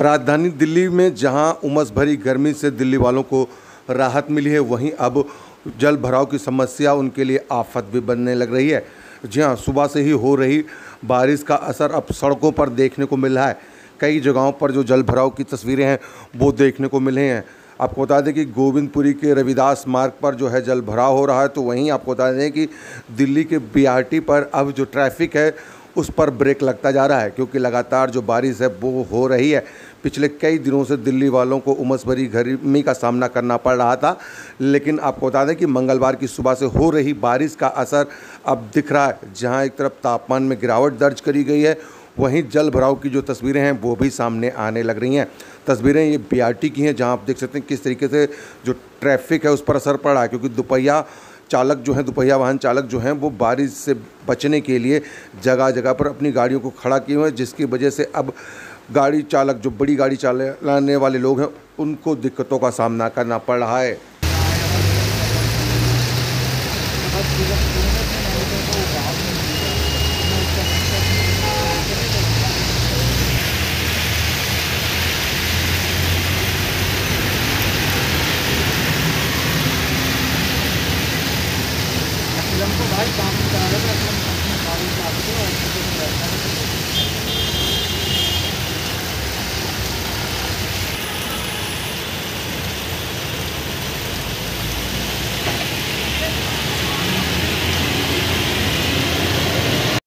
राजधानी दिल्ली में जहाँ उमस भरी गर्मी से दिल्ली वालों को राहत मिली है, वहीं अब जल भराव की समस्या उनके लिए आफत भी बनने लग रही है। जी हाँ सुबह से ही हो रही बारिश का असर अब सड़कों पर देखने को मिल रहा है। कई जगहों पर जो जल भराव की तस्वीरें हैं, वो देखने को मिले हैं। आपको बता दें कि गोविंदपुरी के रविदास मार्ग पर जो है जल भराव हो रहा है तो वहीं आपको बता दें कि दिल्ली के बीआरटी पर अब जो ट्रैफ़िक है उस पर ब्रेक लगता जा रहा है, क्योंकि लगातार जो बारिश है, वो हो रही है। पिछले कई दिनों से दिल्ली वालों को उमस भरी गर्मी का सामना करना पड़ रहा था, लेकिन आपको बता दें कि मंगलवार की सुबह से हो रही बारिश का असर अब दिख रहा है। जहाँ एक तरफ़ तापमान में गिरावट दर्ज करी गई है, वहीं जल भराव की जो तस्वीरें हैं, वो भी सामने आने लग रही हैं। तस्वीरें ये बीआरटी की हैं, जहाँ आप देख सकते हैं किस तरीके से जो ट्रैफ़िक है, उस पर असर पड़ रहा है, क्योंकि दोपहिया चालक जो हैं, दोपहिया वाहन चालक जो हैं, वो बारिश से बचने के लिए जगह जगह पर अपनी गाड़ियों को खड़ा किए हुए हैं, जिसकी वजह से अब गाड़ी चालक, जो बड़ी गाड़ी चलाने वाले लोग हैं, उनको दिक्कतों का सामना करना पड़ रहा है। हमको भाई काम की कारण अपने बारिश आती है। और